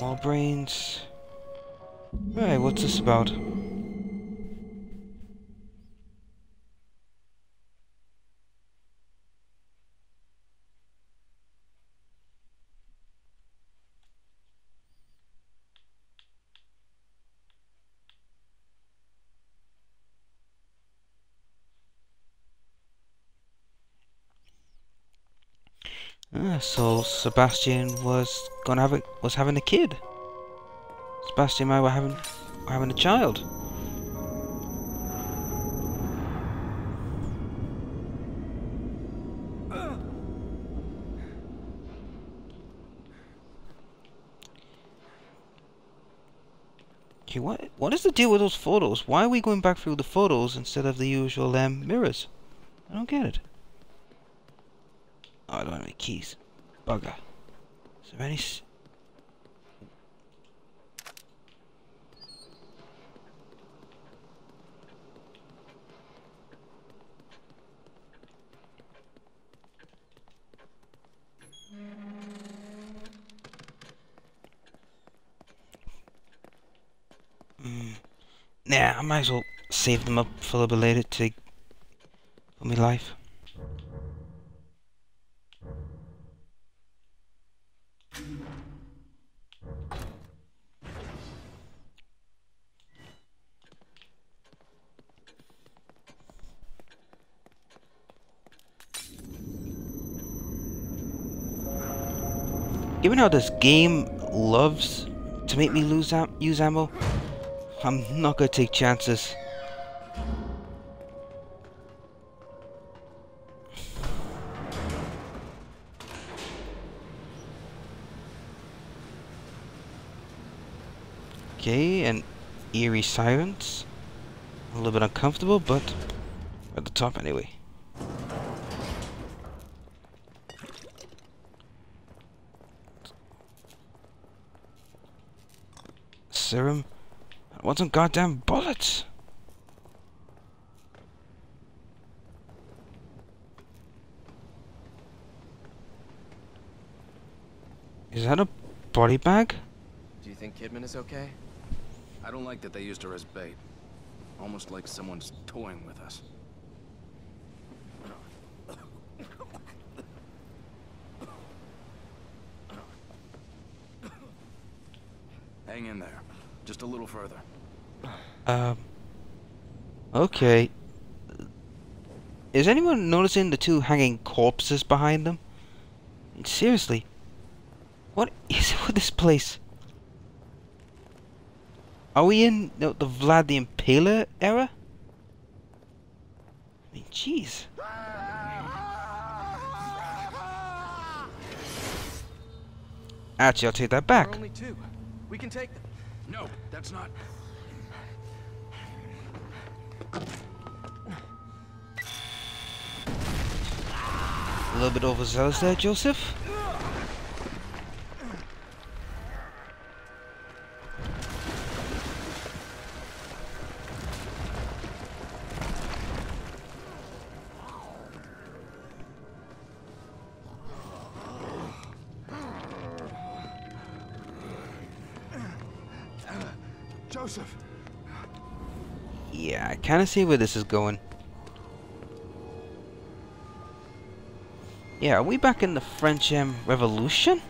More brains. Right, what's this about? Ah, so Sebastian was gonna have a, was having a kid. Sebastian and I were having were having a child. Okay, what what is the deal with those photos? Why are we going back through the photos instead of the usual um, mirrors? I don't get it. Oh, I don't have any keys. Bugger. Is there any... Mm. Nah, I might as well save them up for a little bit later to... for me life. Given how this game loves to make me lose am use ammo, I'm not gonna take chances. Okay, and eerie silence. A little bit uncomfortable, but at the top anyway. Serum. I want some goddamn bullets. Is that a body bag? Do you think Kidman is okay? I don't like that they used her as bait. Almost like someone's toying with us. Hang in there. Just a little further. Um. Okay. Is anyone noticing the two hanging corpses behind them? Seriously. What is it with this place? Are we in the, the Vlad the Impaler era? I mean, jeez. Actually, I'll take that back. only two. We can take them. No, that's not. A little bit overzealous there, Joseph. Joseph. Yeah, I kind of see where this is going. Yeah, are we back in the French um, Revolution?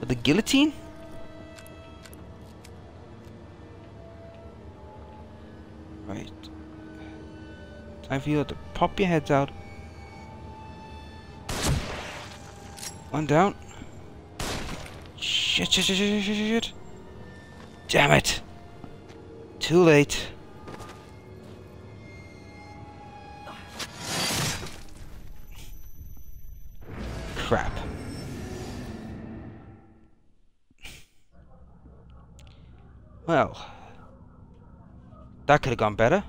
With the guillotine? Right. Time for you to pop your heads out. One down. Shit, shit, shit, shit, shit, shit. Damn it! Too late. Crap. Well, that could have gone better.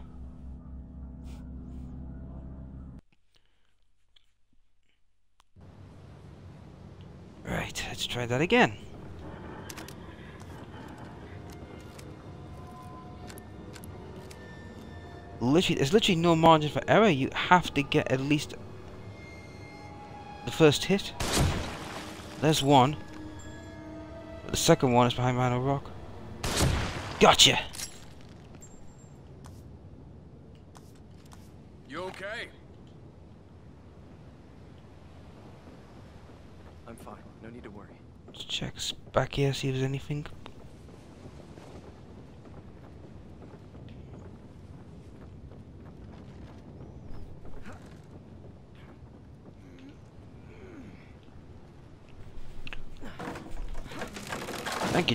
Right, let's try that again. Literally, there's literally no margin for error. You have to get at least the first hit. There's one. the second one is behind Rhino Rock. Gotcha! You okay? I'm fine. No need to worry. Let's check back here, see if there's anything.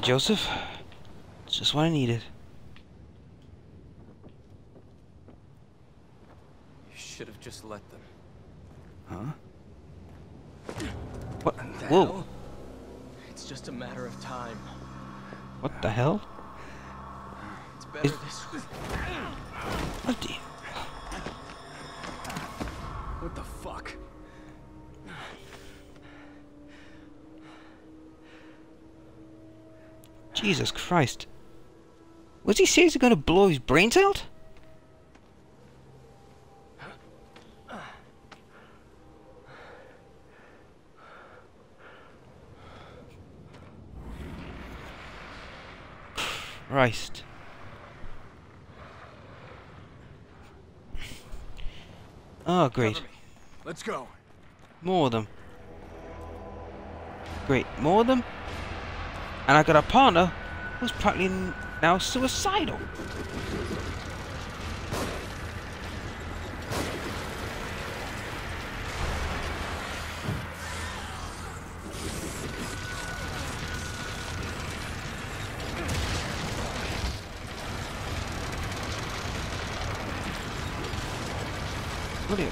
You, Joseph. It's just what I needed. You should have just let them. Huh? What? The Whoa! hell? It's just a matter of time. What the hell? It's better Is- this way. What the? What the fuck? Jesus Christ. Was he seriously gonna blow his brains out? Christ. Oh, great. Let's go. More of them. Great, more of them? And I got a partner who's practically now suicidal.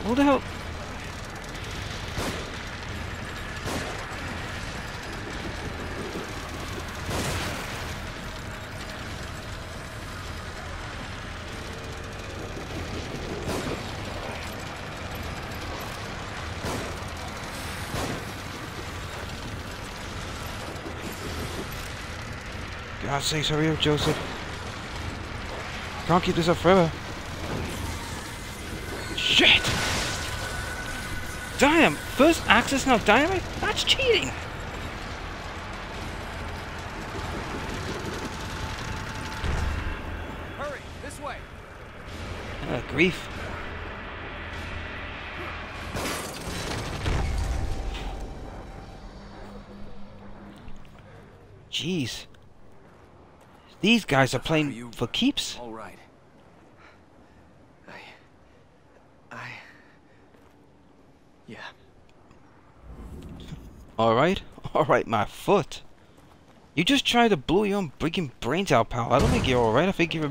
What the hell? God's sakes, hurry up, Joseph. Can't keep this up forever. Shit! Damn! First access, now dynamite? That's cheating! Hurry, this way. Ah, grief. Jeez. These guys are playing you- for keeps. All right. I. I. Yeah. Alright? Alright, my foot. You just tried to blow your own freaking brains out, pal. I don't think you're alright. I think you're...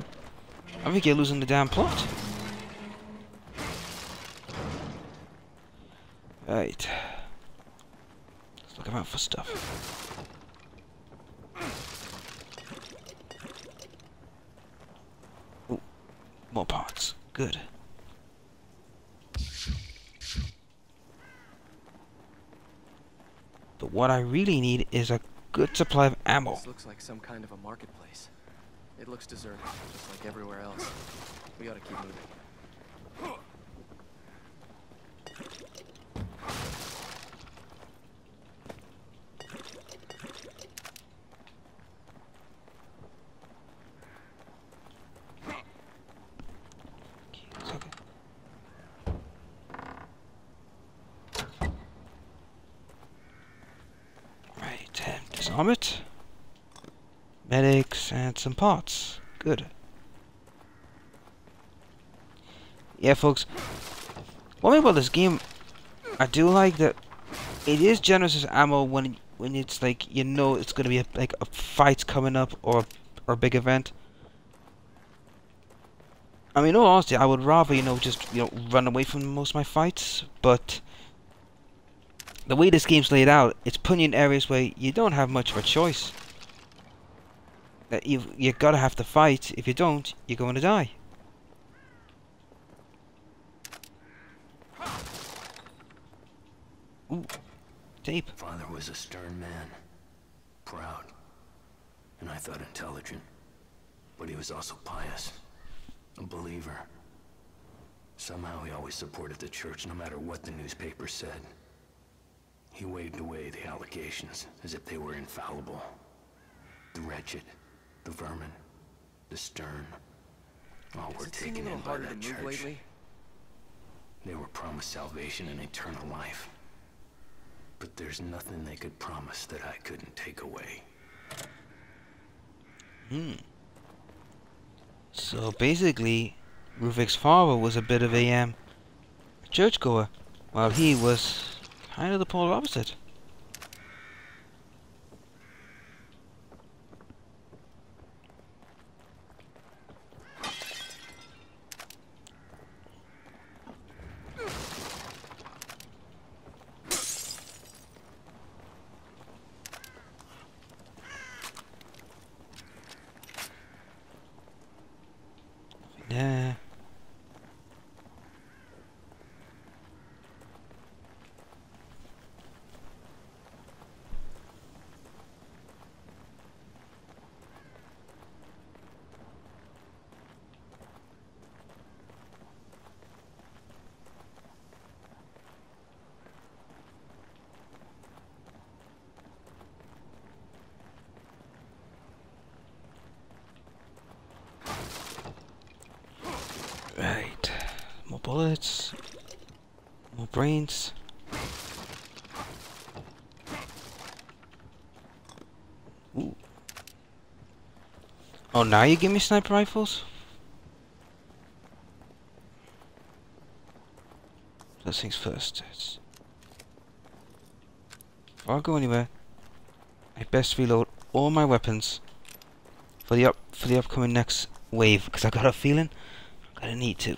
I think you're losing the damn plot. Right. Let's look around for stuff. More parts. Good. But what I really need is a good supply of ammo. This looks like some kind of a marketplace. It looks deserted, just like everywhere else. We ought to keep moving. Okay. Right, and disarm it. Medics and some parts. Good. Yeah, folks. One thing about this game, I do like that it is generous as ammo when when it's like you know it's gonna be a, like a fight coming up or a, or a big event. I mean, all honesty, I would rather, you know, just, you know, run away from most of my fights, but the way this game's laid out, it's putting you in areas where you don't have much of a choice. That you you gotta have to fight. If you don't, you're going to die. Ooh, tape. Father was a stern man, proud, and I thought intelligent. But he was also pious, a believer. Somehow he always supported the church no matter what the newspaper said. He waved away the allegations as if they were infallible. The wretched, the vermin, the stern. All Does were it seem a taken in by to that church. lately? They were promised salvation and eternal life. But there's nothing they could promise that I couldn't take away. Hmm. So basically, Ruvik's father was a bit of a um, churchgoer, while he was kind of the polar opposite. Yeah. Right. More bullets. More brains. Ooh. Oh, now you give me sniper rifles? First things first. It's Before I go anywhere, I best reload all my weapons for the up for the upcoming next wave because I got a feeling I'm gonna need to.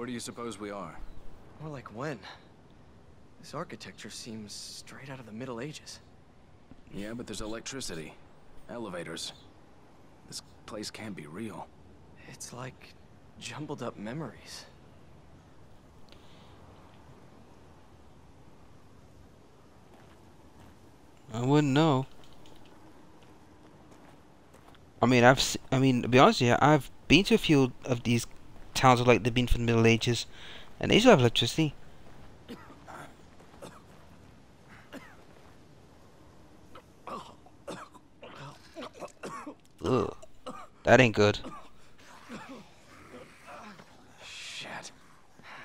Where do you suppose we are? More like when? This architecture seems straight out of the Middle Ages. Yeah, but there's electricity. Elevators. This place can't be real. It's like jumbled up memories. I wouldn't know. I mean, I've, se- I mean, to be honest, yeah, I've been to a few of these towns are like they've been from the Middle Ages, and they still have electricity. Ugh, that ain't good. Shit.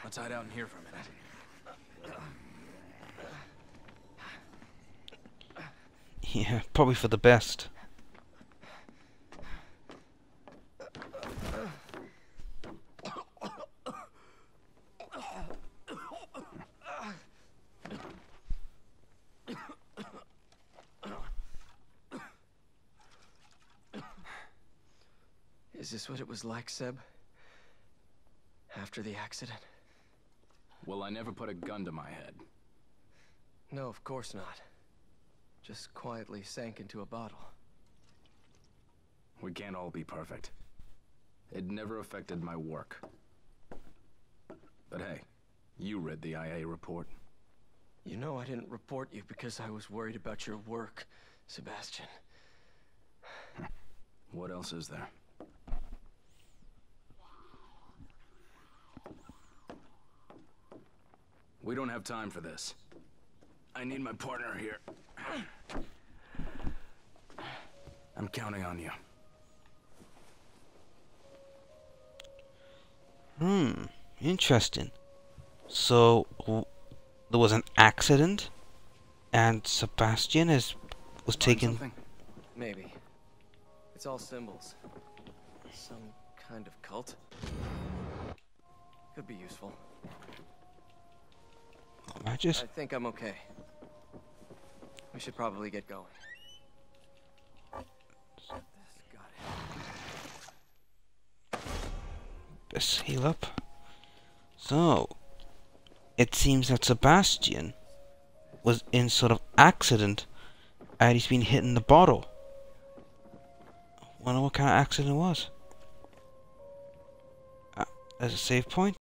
Let's hide out in here for a minute. Yeah, probably for the best. Is this what it was like, Seb? After the accident? Well, I never put a gun to my head. No, of course not. Just quietly sank into a bottle. We can't all be perfect. It never affected my work. But hey, you read the IA report. You know I didn't report you because I was worried about your work, Sebastian. What else is there? We don't have time for this. I need my partner here. I'm counting on you. Hmm, interesting. So, w- there was an accident, and Sebastian is was Find taken. something? Maybe. It's all symbols. Some kind of cult. Could be useful. I just I think I'm okay. We should probably get going. Got it. best heal up. So, it seems that Sebastian was in sort of accident, and he's been hitting the bottle. Wonder what kind of accident it was. Ah, there's a save point.